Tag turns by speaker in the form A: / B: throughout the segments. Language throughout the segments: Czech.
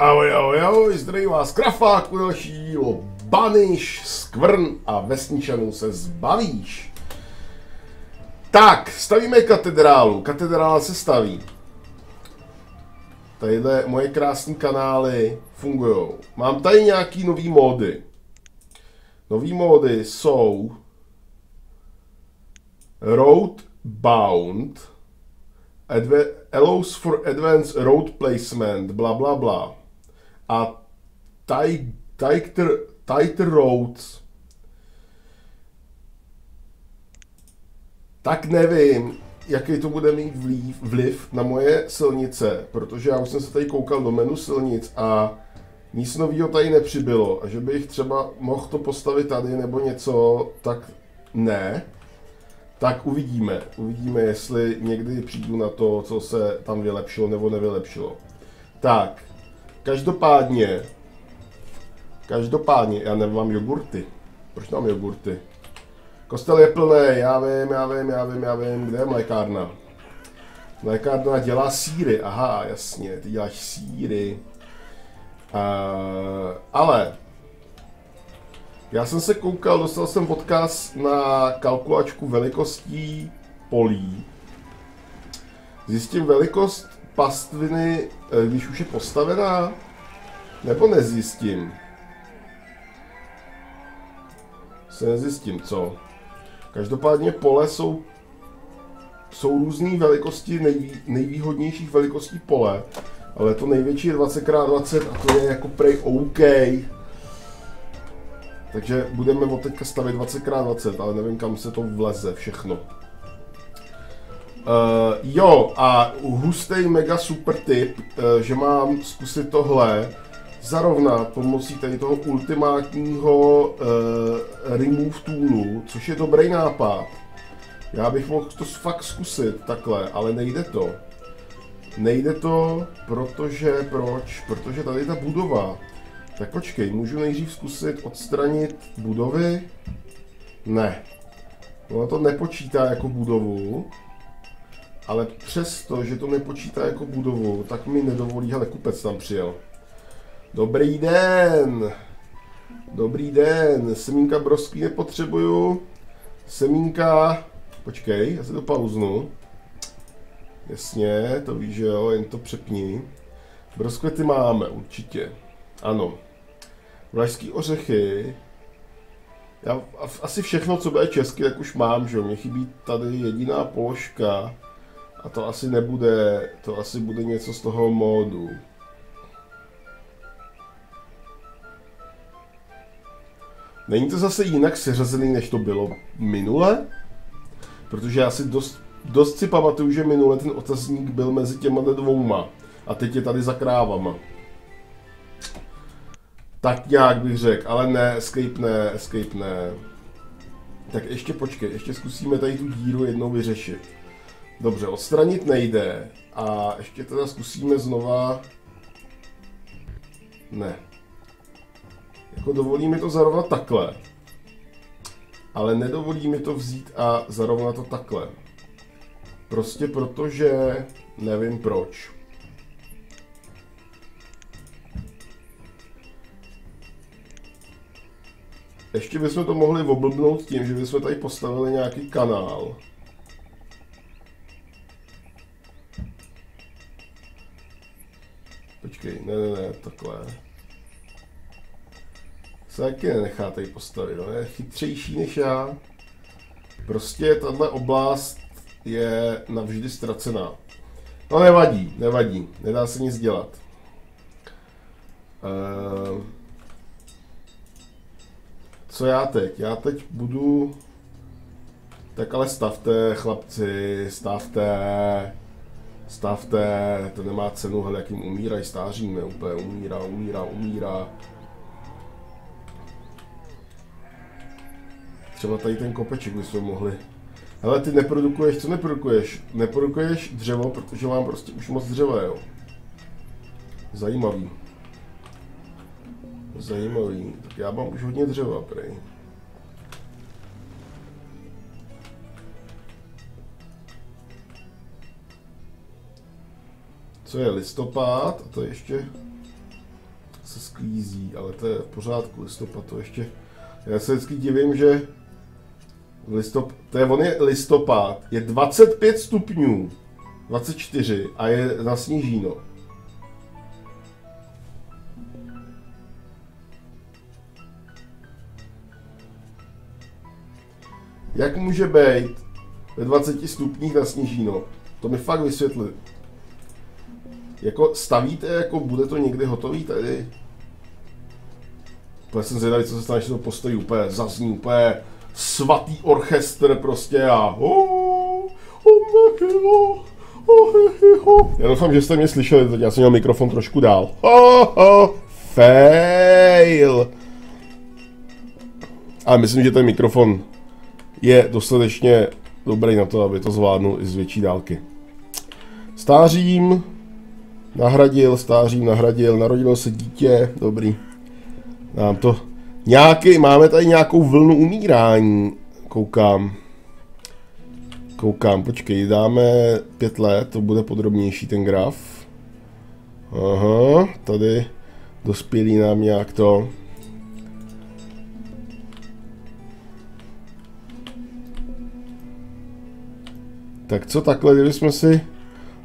A: Ahoj, ahoj, ahoj, zdraví vás Krafák u dalšího Baniš, Skvrn a vesničanů se zbavíš. Tak, stavíme katedrálu. Katedrála se staví. Tadyhle moje krásné kanály fungují. Mám tady nějaký nový módy. Nový módy jsou Road Bound, allows for advanced road placement, bla bla bla. A tighter, tighter roads. Tak nevím, jaký to bude mít vliv, vliv na moje silnice, protože já už jsem se tady koukal do menu silnic a nic nového tady nepřibylo. A že bych třeba mohl to postavit tady nebo něco, tak ne. Tak uvidíme. Uvidíme, jestli někdy přijdu na to, co se tam vylepšilo nebo nevylepšilo. Tak, každopádně, každopádně, já nemám jogurty. Proč mám jogurty? Kostel je plný, já vím, já vím, já vím, já vím, kde je mlékárna? Mlékárna dělá síry, aha, jasně, ty děláš síry. Uh, ale já jsem se koukal, dostal jsem odkaz na kalkulačku velikostí polí. Zjistím velikost pastviny, eh, když už je postavená, nebo nezjistím? Se nezjistím, co? Každopádně pole jsou, jsou různé velikosti, nejvý, nejvýhodnějších velikostí pole, ale to největší je 20x20 a to je jako prej OK. Takže budeme od teďka stavit 20x20, ale nevím, kam se to vleze všechno. Uh, jo, a hustý mega super tip, uh, že mám zkusit tohle zarovnat pomocí tady toho ultimátního uh, remove toolu, což je dobrý nápad. Já bych mohl to fakt zkusit takhle, ale nejde to. Nejde to, protože, proč? Protože tady ta budova tak počkej, můžu nejdřív zkusit odstranit budovy? Ne. Ono to nepočítá jako budovu, ale přesto, že to nepočítá jako budovu, tak mi nedovolí, hele, kupec tam přijel. Dobrý den! Dobrý den, semínka broskví nepotřebuju. Semínka, počkej, já se to pauznu. Jasně, to víš, že jo, jen to přepni. Broskvety máme, určitě. Ano. Vlašský ořechy. Já asi všechno, co bude česky, tak už mám, že Mně chybí tady jediná položka. A to asi nebude, to asi bude něco z toho módu. Není to zase jinak seřazený, než to bylo minule? Protože já si dost, dost si pamatuju, že minule ten otazník byl mezi těma dvouma. A teď je tady za krávama. Tak nějak bych řekl, ale ne, escape ne, escape ne. Tak ještě počkej, ještě zkusíme tady tu díru jednou vyřešit. Dobře, odstranit nejde. A ještě teda zkusíme znova... Ne. Jako dovolí mi to zarovnat takhle. Ale nedovolí mi to vzít a zarovnat to takhle. Prostě protože nevím proč. Ještě bychom to mohli oblbnout tím, že bychom tady postavili nějaký kanál. Počkej, ne, ne, ne, takhle. Se taky nenechá tady postavit, no, je chytřejší než já. Prostě tahle oblast je navždy ztracená. No nevadí, nevadí, nedá se nic dělat. Uh, co já teď? Já teď budu... Tak ale stavte, chlapci, stavte. Stavte, to nemá cenu, hele, jak jim umírají stáří, ne, úplně umírá, umírá, umírá. Třeba tady ten kopeček bychom mohli. Ale ty neprodukuješ, co neprodukuješ? Neprodukuješ dřevo, protože mám prostě už moc dřeva, jo. Zajímavý. Zajímavý. Tak já mám už hodně dřeva, prej. Co je listopad? A to ještě... se sklízí, ale to je v pořádku, listopad to ještě... Já se vždycky divím, že listop, to je, on je listopad, je 25 stupňů, 24 a je na snížíno. Jak může být ve 20 stupních na sněžíno? To mi fakt vysvětli. Jako stavíte, jako bude to někdy hotový tady? Úplně jsem zvědavý, co se stane, že to postojí úplně, zazní úplně svatý orchestr prostě a Já doufám, že jste mě slyšeli, teď já jsem měl mikrofon trošku dál. Fail! Ale myslím, že ten mikrofon je dostatečně dobrý na to, aby to zvládnul i z větší dálky. Stářím, nahradil, stářím, nahradil, narodilo se dítě, dobrý. Nám to nějaký, máme tady nějakou vlnu umírání, koukám. Koukám, počkej, dáme pět let, to bude podrobnější ten graf. Aha, tady dospělý nám nějak to. Tak co takhle, kdybychom si...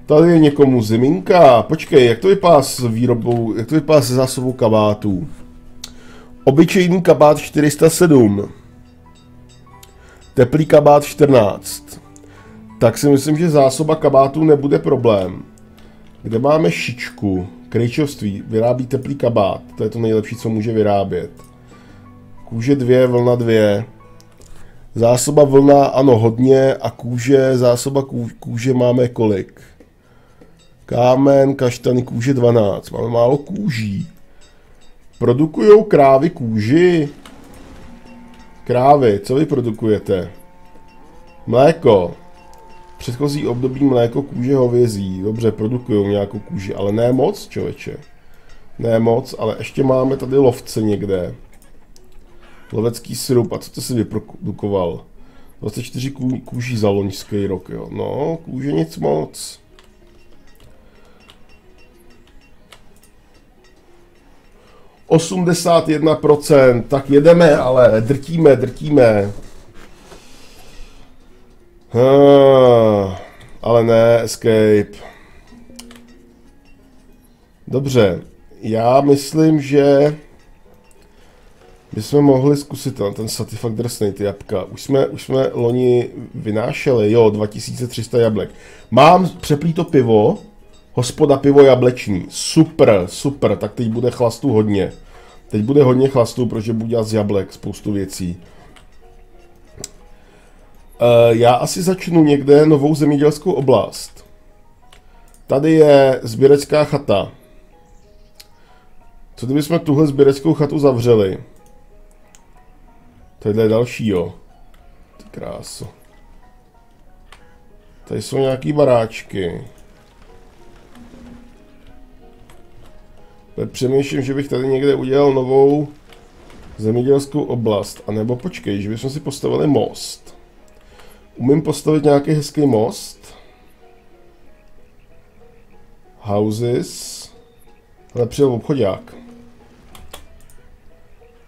A: Tady je někomu ziminka. Počkej, jak to vypadá s výrobou, jak to vypadá se zásobou kabátů? Obyčejný kabát 407. Teplý kabát 14. Tak si myslím, že zásoba kabátů nebude problém. Kde máme šičku? Krejčovství. Vyrábí teplý kabát. To je to nejlepší, co může vyrábět. Kůže 2, vlna 2. Zásoba vlna, ano, hodně. A kůže, zásoba kůže máme kolik? Kámen, kaštany, kůže 12. Máme málo kůží. Produkujou krávy kůži? Krávy, co vy produkujete? Mléko. Předchozí období mléko kůže hovězí. Dobře, produkují nějakou kůži, ale ne moc, člověče. Ne moc, ale ještě máme tady lovce někde. Lovecký syrup, a co to si vyprodukoval? 24 kůží za loňský rok, jo. No, kůže nic moc. 81%, tak jedeme, ale drtíme, drtíme. Ah, ale ne, escape. Dobře, já myslím, že bychom mohli zkusit ten, ten fakt drsnej, ty jabka. Už jsme, už jsme loni vynášeli, jo, 2300 jablek. Mám přeplíto pivo, hospoda pivo jableční. Super, super, tak teď bude chlastu hodně. Teď bude hodně chlastu, protože budu dělat z jablek spoustu věcí. Uh, já asi začnu někde novou zemědělskou oblast. Tady je sběrecká chata. Co kdybychom tuhle sběreckou chatu zavřeli? Tady je další, jo. Ty kráso. Tady jsou nějaký baráčky. Přemýšlím, že bych tady někde udělal novou zemědělskou oblast. A nebo počkej, že bychom si postavili most. Umím postavit nějaký hezký most. Houses. Ale přijel obchodák.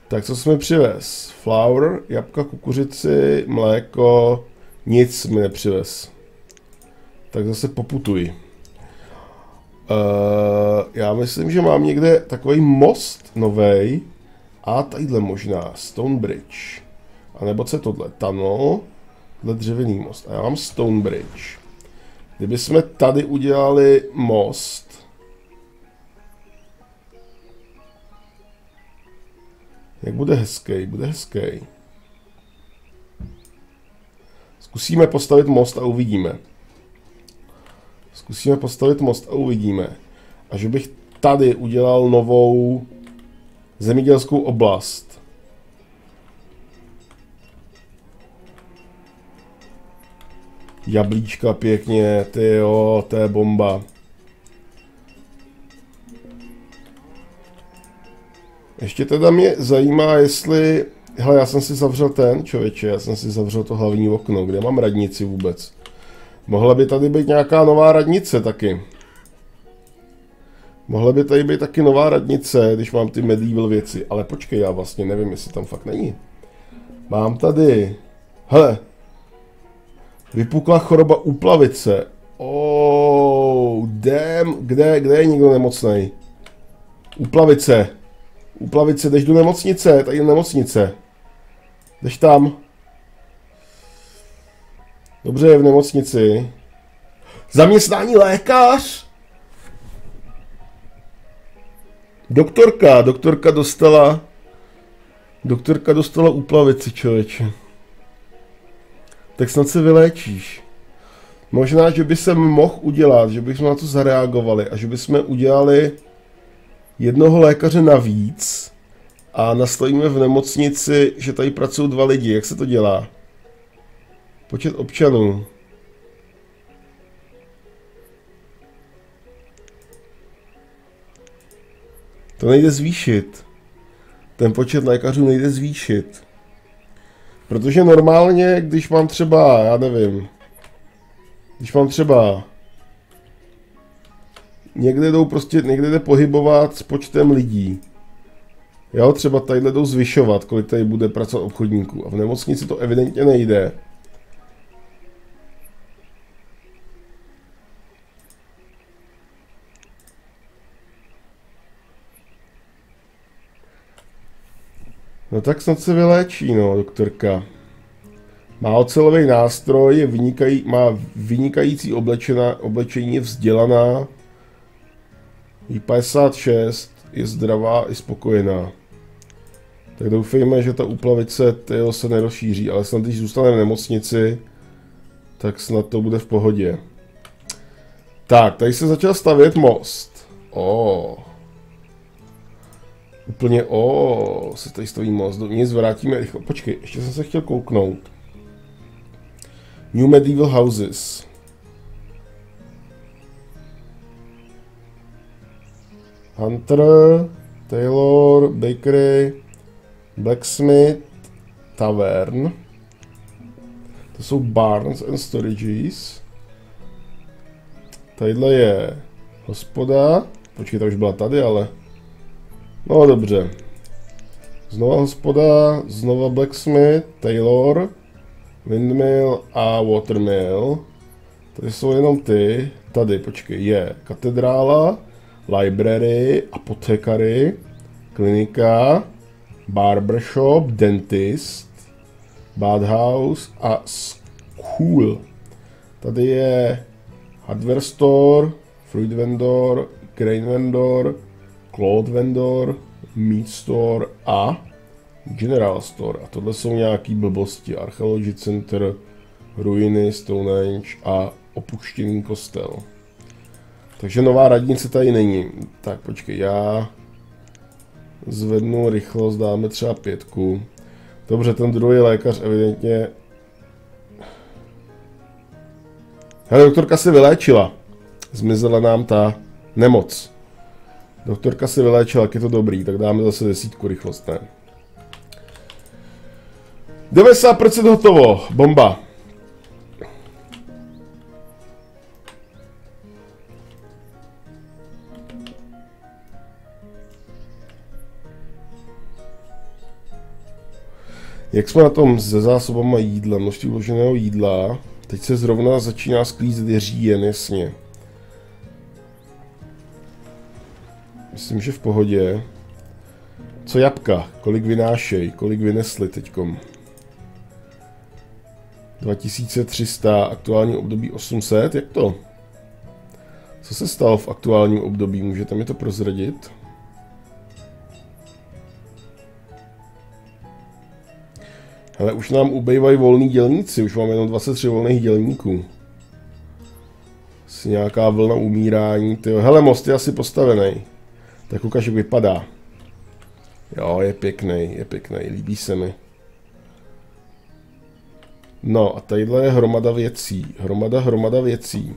A: Tak co jsme přivez? Flour, jabka, kukuřici, mléko, nic mi nepřivez. Tak zase poputuj. Uh, já myslím, že mám někde takový most novej a tadyhle možná Stonebridge. A nebo co je tohle? Tunnel, tohle dřevěný most. A já mám Stonebridge. Kdyby jsme tady udělali most, jak bude hezký, bude hezký. Zkusíme postavit most a uvidíme. Zkusíme postavit most a uvidíme. A že bych tady udělal novou zemědělskou oblast. Jablíčka pěkně, ty jo, to je bomba. Ještě teda mě zajímá, jestli... Hele, já jsem si zavřel ten, člověče, já jsem si zavřel to hlavní okno, kde mám radnici vůbec. Mohla by tady být nějaká nová radnice taky. Mohla by tady být taky nová radnice, když mám ty medieval věci. Ale počkej, já vlastně nevím, jestli tam fakt není. Mám tady... Hele. Vypukla choroba úplavice. Oh, damn. Kde, kde je někdo nemocný? Úplavice. Úplavice, jdeš do nemocnice, tady je nemocnice. Jdeš tam. Dobře, je v nemocnici. Zaměstnání lékař? Doktorka, doktorka dostala... Doktorka dostala úplavici, člověče. Tak snad se vyléčíš. Možná, že by se mohl udělat, že bychom na to zareagovali a že bychom udělali jednoho lékaře navíc a nastavíme v nemocnici, že tady pracují dva lidi. Jak se to dělá? Počet občanů. To nejde zvýšit. Ten počet lékařů nejde zvýšit. Protože normálně, když mám třeba, já nevím, když mám třeba někde jdou prostě, někde jde pohybovat s počtem lidí. Jo, třeba tady jdou zvyšovat, kolik tady bude pracovat obchodníků. A v nemocnici to evidentně nejde. No tak snad se vyléčí, no, doktorka. Má ocelový nástroj, je vynikají, má vynikající oblečena, oblečení, je vzdělaná. Jí 56, je zdravá i spokojená. Tak doufejme, že ta úplavice tyjo, se nerozšíří, ale snad když zůstane v nemocnici, tak snad to bude v pohodě. Tak, tady se začal stavět most. Oh. Úplně, o, se tady stojí most, nic, vrátíme rychle. Počkej, ještě jsem se chtěl kouknout. New Medieval Houses. Hunter, Taylor, Bakery, Blacksmith, Tavern. To jsou Barns and Storages. Tadyhle je hospoda. Počkej, ta už byla tady, ale... No dobře. Znova hospoda, znova Blacksmith, Taylor, Windmill a Watermill. Tady jsou jenom ty. Tady, počkej, je katedrála, library, apotekary, klinika, barbershop, dentist, bathhouse a school. Tady je hardware store, fruit vendor, grain vendor, cloth vendor, meat store a general store. A tohle jsou nějaký blbosti. Archaeology Center, ruiny, Stonehenge a opuštěný kostel. Takže nová radnice tady není. Tak počkej, já zvednu rychlost, dáme třeba pětku. Dobře, ten druhý lékař evidentně... Hele, doktorka se vyléčila. Zmizela nám ta nemoc. Doktorka se vyléčila, jak je to dobrý, tak dáme zase desítku rychlost, ne? 90% hotovo, bomba. Jak jsme na tom se zásobama jídla, množství uloženého jídla, teď se zrovna začíná sklízet jen jasně. Myslím, že v pohodě. Co jabka? Kolik vynášej? Kolik vynesli teďkom? 2300, aktuální období 800, jak to? Co se stalo v aktuálním období, můžete mi to prozradit? Ale už nám ubejvají volní dělníci, už máme jenom 23 volných dělníků. Asi nějaká vlna umírání, tyjo. Hele, most je asi postavený. Tak ukáž, jak vypadá. Jo, je pěkný, je pěkný, líbí se mi. No a tadyhle je hromada věcí. Hromada, hromada věcí.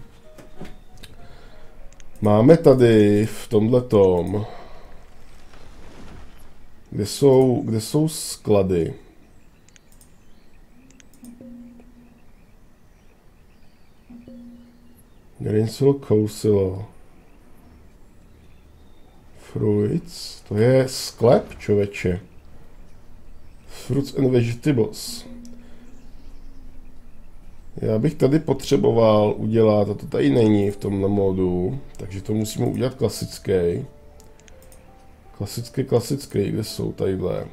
A: Máme tady v tomhle tom, kde jsou, kde jsou sklady. Grinsville Kousilo. Fruits, to je sklep, čověče. Fruits and vegetables. Já bych tady potřeboval udělat, a to tady není v tomhle modu, takže to musíme udělat klasický. Klasický, klasický, kde jsou tadyhle.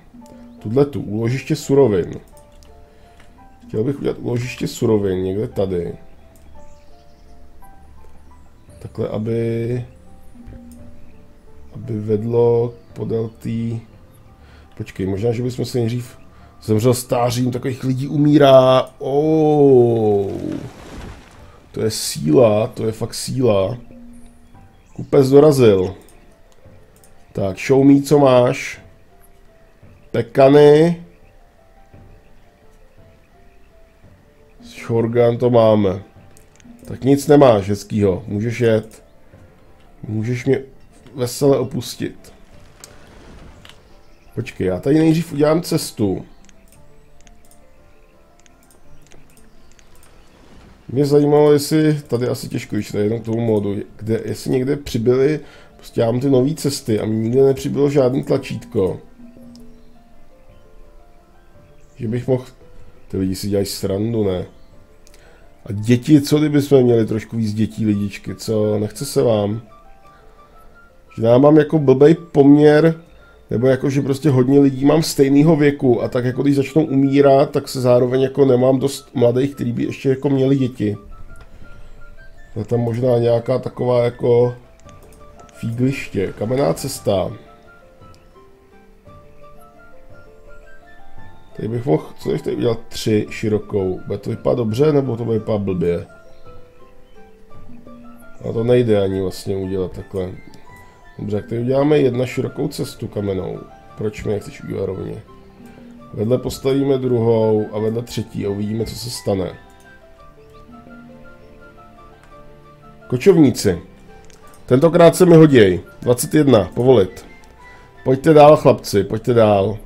A: Tuhle tu, úložiště surovin. Chtěl bych udělat úložiště surovin někde tady. Takhle, aby aby vedlo podél té... Počkej, možná, že bychom se nejdřív zemřel stářím, takových lidí umírá. Oh. To je síla, to je fakt síla. Kupec dorazil. Tak, show me, co máš. Pekany. Shorgan to máme. Tak nic nemáš hezkýho, můžeš jet. Můžeš mě vesele opustit. Počkej, já tady nejdřív udělám cestu. Mě zajímalo, jestli tady asi těžko, když tady jenom k tomu modu, kde, jestli někde přibyly, prostě já mám ty nové cesty a mi nikde nepřibylo žádný tlačítko. Že bych mohl, ty lidi si dělají srandu, ne? A děti, co kdybychom měli trošku víc dětí lidičky, co? Nechce se vám? Že já mám jako blbej poměr, nebo jako, že prostě hodně lidí mám stejného věku a tak jako když začnou umírat, tak se zároveň jako nemám dost mladých, kteří by ještě jako měli děti. Je tam možná nějaká taková jako fígliště, kamenná cesta. Tady bych mohl, co bych tady udělat tři širokou. Bude to vypadat dobře, nebo to bude vypadat blbě? A to nejde ani vlastně udělat takhle. Dobře, tak tady uděláme jedna širokou cestu kamenou. Proč mi nechceš udělat rovně? Vedle postavíme druhou a vedle třetí a uvidíme, co se stane. Kočovníci. Tentokrát se mi hoděj. 21, povolit. Pojďte dál, chlapci, pojďte dál.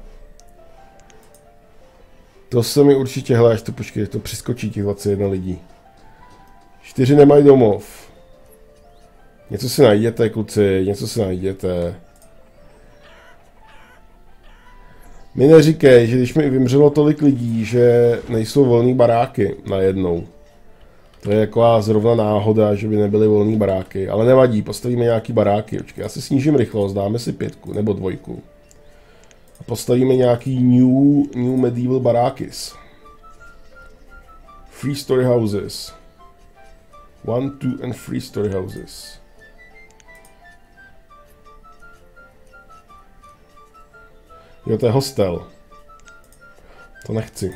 A: To se mi určitě, hele, až to počkej, to přiskočí těch 21 lidí. Čtyři nemají domov. Něco si najděte, kluci, něco si najděte. Mi neříkej, že když mi vymřelo tolik lidí, že nejsou volný baráky najednou. To je jako zrovna náhoda, že by nebyly volný baráky. Ale nevadí, postavíme nějaký baráky. Počkej, já si snížím rychlost, dáme si pětku nebo dvojku. A postavíme nějaký new, new medieval barákis. Free story houses. One, two and three story houses. Jo, to je hostel. To nechci.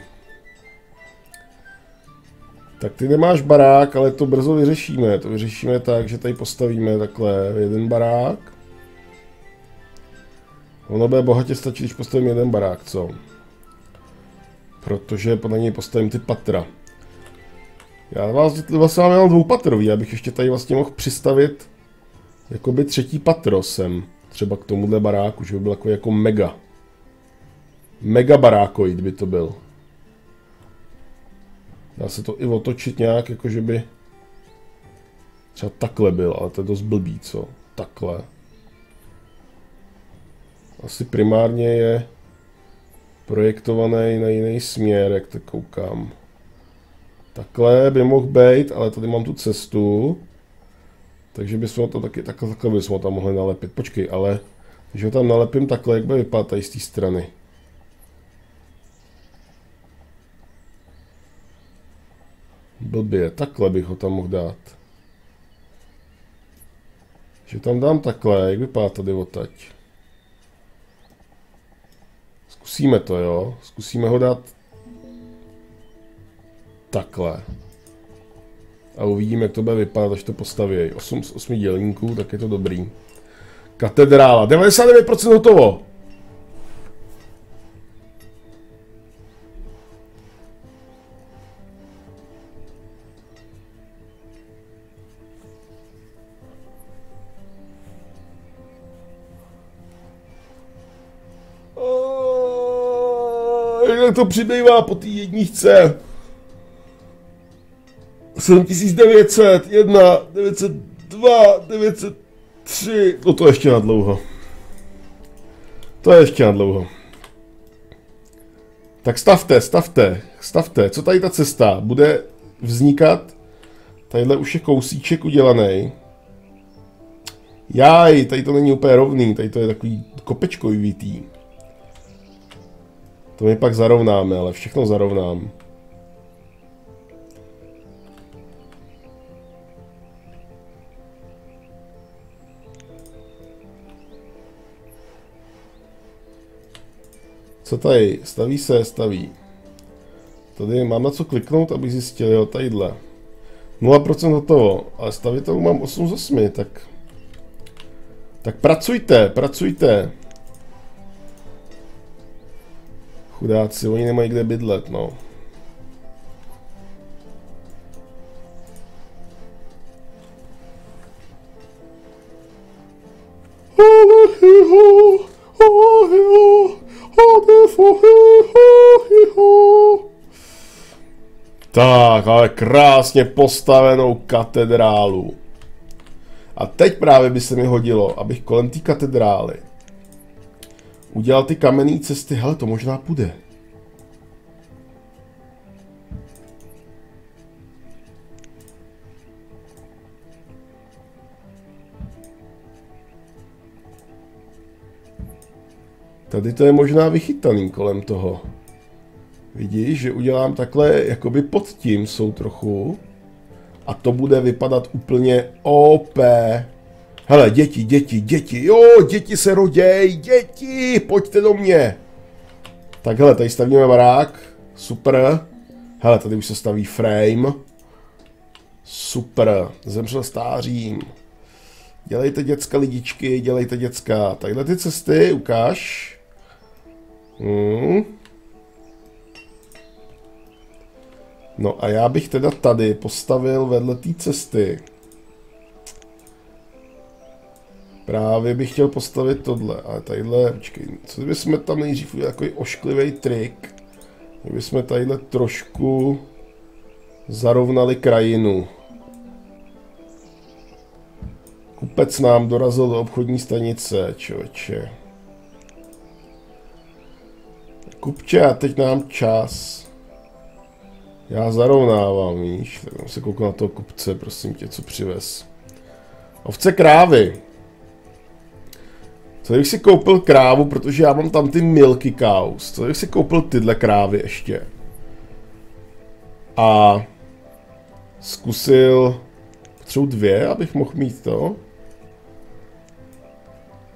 A: Tak ty nemáš barák, ale to brzo vyřešíme. To vyřešíme tak, že tady postavíme takhle jeden barák. Ono bude bohatě stačit, když postavím jeden barák, co? Protože podle něj postavím ty patra. Já vás vlastně mám dvoupatrový, abych ještě tady vlastně mohl přistavit jakoby třetí patro sem. Třeba k tomuhle baráku, že by byl jako, jako mega. Mega barákoid by to byl. Dá se to i otočit nějak, jako že by třeba takhle byl, ale to je dost blbý, co? Takhle. Asi primárně je projektovaný na jiný směr, jak to koukám. Takhle by mohl být, ale tady mám tu cestu. Takže bychom to taky, takhle, takhle bychom tam mohli nalepit. Počkej, ale když ho tam nalepím takhle, jak by vypadat tady z té strany. Blbě, takhle bych ho tam mohl dát. Že tam dám takhle, jak vypadá tady odtaď. Zkusíme to, jo? Zkusíme ho dát takhle. A uvidíme, jak to bude vypadat, až to postaví. 8 z 8 dělníků, tak je to dobrý. Katedrála, 99% hotovo! Jak to přibývá po té jedničce. 7900, 1, 902, 903, no to ještě na dlouho. To je ještě na dlouho. Tak stavte, stavte, stavte. Co tady ta cesta? Bude vznikat? Tadyhle už je kousíček udělaný. Jaj, tady to není úplně rovný, tady to je takový kopečkovitý. To my pak zarovnáme, ale všechno zarovnám. Co tady? Staví se, staví. Tady mám na co kliknout, abych zjistil, jo, tadyhle. 0% hotovo, ale stavitelů mám 8 z 8, tak... Tak pracujte, pracujte. Chudáci, oni nemají kde bydlet, no. Tak, ale krásně postavenou katedrálu. A teď právě by se mi hodilo, abych kolem té katedrály udělal ty kamenné cesty. Hele, to možná půjde. Tady to je možná vychytaný kolem toho. Vidíš, že udělám takhle jakoby pod tím jsou trochu. A to bude vypadat úplně OP. Hele, děti, děti, děti, jo, děti se roděj, děti, pojďte do mě. Tak hele, tady stavíme barák, super. Hele, tady už se staví frame. Super, zemřel stářím. Dělejte děcka lidičky, dělejte děcka. Takhle ty cesty, ukáž. Hmm. No a já bych teda tady postavil vedle té cesty. Právě bych chtěl postavit tohle, ale tadyhle, počkej, co kdybychom tam nejdřív udělali takový ošklivý trik, kdybychom tadyhle trošku zarovnali krajinu. Kupec nám dorazil do obchodní stanice, člověče. Kupče, a teď nám čas. Já zarovnávám, víš, tak se kouknu na toho kupce, prosím tě, co přivez. Ovce krávy. Co bych si koupil krávu, protože já mám tam ty milky cows. Co bych si koupil tyhle krávy ještě. A zkusil potřebuji dvě, abych mohl mít to.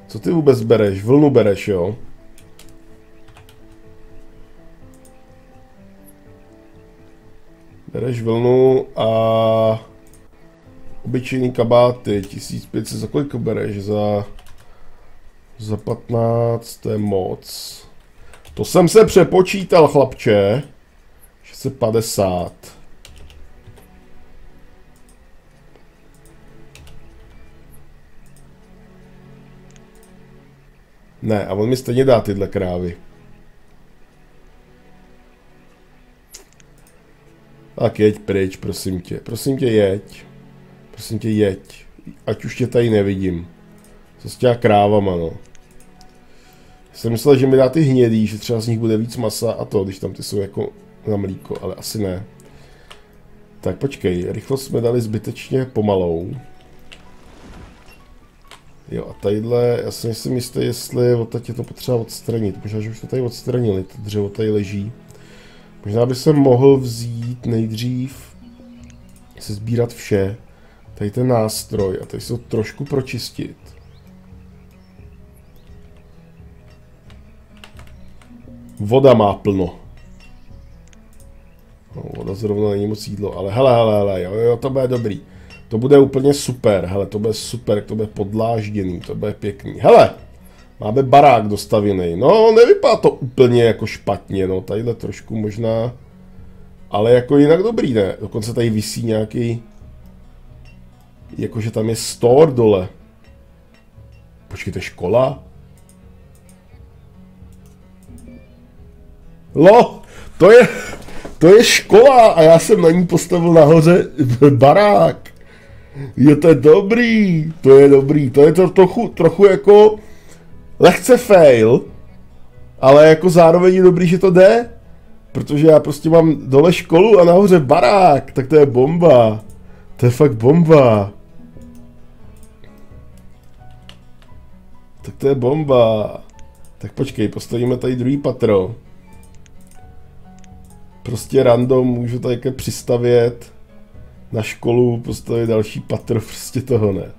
A: Co ty vůbec bereš? Vlnu bereš, jo? Bereš vlnu a obyčejný kabáty, 1500, za kolik bereš? Za, za 15, to je moc. To jsem se přepočítal, chlapče. 650. Ne, a on mi stejně dá tyhle krávy. Tak jeď pryč, prosím tě. Prosím tě, jeď. Prosím tě, jeď. Ať už tě tady nevidím. Co s těma krávama, no. Jsem myslel, že mi dá ty hnědý, že třeba z nich bude víc masa a to, když tam ty jsou jako na mlíko, ale asi ne. Tak počkej, rychlost jsme dali zbytečně pomalou. Jo a tadyhle, já si nejsem jistý, jestli odtaď je to potřeba odstranit. Možná, že už to tady odstranili, to dřevo tady leží. Možná by se mohl vzít nejdřív se sbírat vše. Tady ten nástroj a tady se to trošku pročistit. Voda má plno. No, voda zrovna není moc jídlo, ale hele, hele, hele, jo, jo, to bude dobrý. To bude úplně super, hele, to bude super, to bude podlážděný, to bude pěkný. Hele, Máme barák dostavěný. No, nevypadá to úplně jako špatně, no, tadyhle trošku možná. Ale jako jinak dobrý, ne? Dokonce tady visí nějaký... Jakože tam je store dole. Počkejte, škola? Lo, to je, to je škola a já jsem na ní postavil nahoře barák. Je to dobrý, to je dobrý, to je to trochu, trochu jako lehce fail, ale jako zároveň je dobrý, že to jde, protože já prostě mám dole školu a nahoře barák, tak to je bomba. To je fakt bomba. Tak to je bomba. Tak počkej, postavíme tady druhý patro. Prostě random můžu tady přistavět na školu, postavit další patro, prostě toho ne.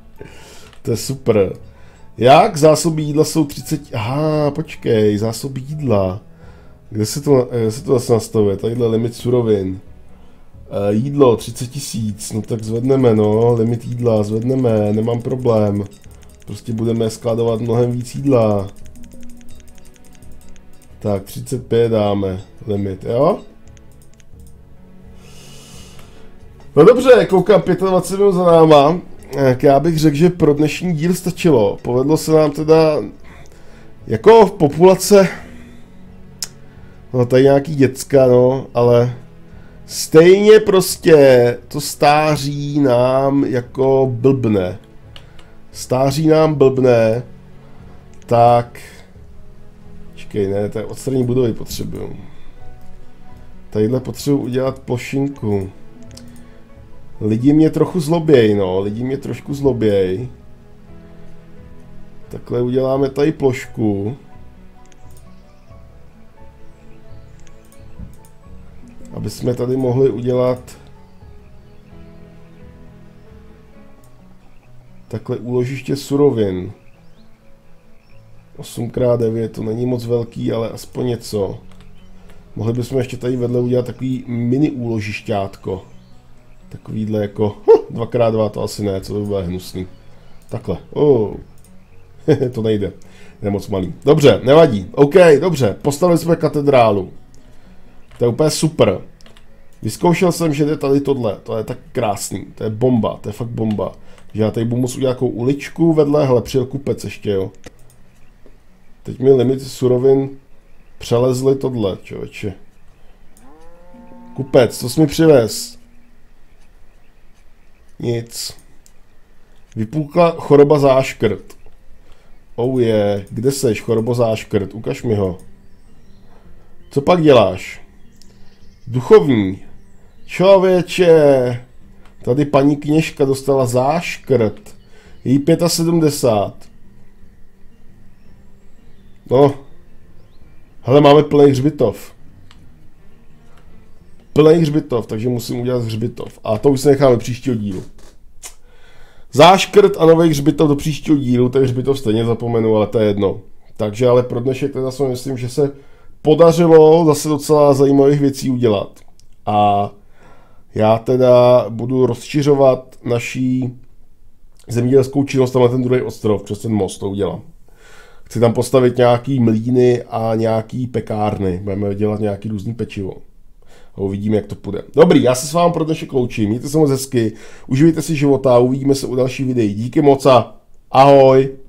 A: To je super. Jak? Zásoby jídla jsou 30... Aha, počkej, zásoby jídla. Kde se to, kde se to zase nastavuje? Tadyhle limit surovin. E, jídlo 30 tisíc, no tak zvedneme, no, limit jídla, zvedneme, nemám problém. Prostě budeme skladovat mnohem víc jídla. Tak, 35 dáme limit, jo? No dobře, koukám 25 minut za náma. Tak já bych řekl, že pro dnešní díl stačilo. Povedlo se nám teda jako populace No tady nějaký děcka, no, ale stejně prostě to stáří nám jako blbne. Stáří nám blbne, tak... Čekej, ne, je odstranění budovy potřebuju. Tadyhle potřebuji udělat plošinku. Lidi mě trochu zloběj, no, lidi mě trošku zloběj. Takhle uděláme tady plošku. Aby jsme tady mohli udělat takhle úložiště surovin. 8x9 to není moc velký, ale aspoň něco. Mohli bychom ještě tady vedle udělat takový mini úložišťátko. Takovýhle jako 2x2 to asi ne, co by bylo hnusný. Takhle. Oh. to nejde. Je moc malý. Dobře, nevadí. OK, dobře. Postavili jsme katedrálu. To je úplně super. Vyzkoušel jsem, že jde tady tohle. To je tak krásný. To je bomba. To je fakt bomba. Že já tady budu muset udělat nějakou uličku vedle. Hele, přijel kupec ještě, jo. Teď mi limity surovin přelezly tohle, člověče. Kupec, co jsi mi přivez? Nic. Vypukla choroba záškrt. Oh je, yeah. kde seš, choroba záškrt? Ukaž mi ho. Co pak děláš? Duchovní. Člověče, tady paní kněžka dostala záškrt. Jí 75. No. Hele, máme plný hřbitov plný hřbitov, takže musím udělat hřbitov. A to už se necháme příštího dílu. Záškrt a nový hřbitov do příštího dílu, ten hřbitov stejně zapomenu, ale to je jedno. Takže ale pro dnešek teda si myslím, že se podařilo zase docela zajímavých věcí udělat. A já teda budu rozšiřovat naší zemědělskou činnost tam na ten druhý ostrov, přes ten most to udělám. Chci tam postavit nějaký mlíny a nějaký pekárny. Budeme dělat nějaký různý pečivo uvidíme, jak to půjde. Dobrý, já se s vámi pro dnešek loučím, mějte se moc hezky, uživejte si života, uvidíme se u dalších videí. Díky moc a ahoj!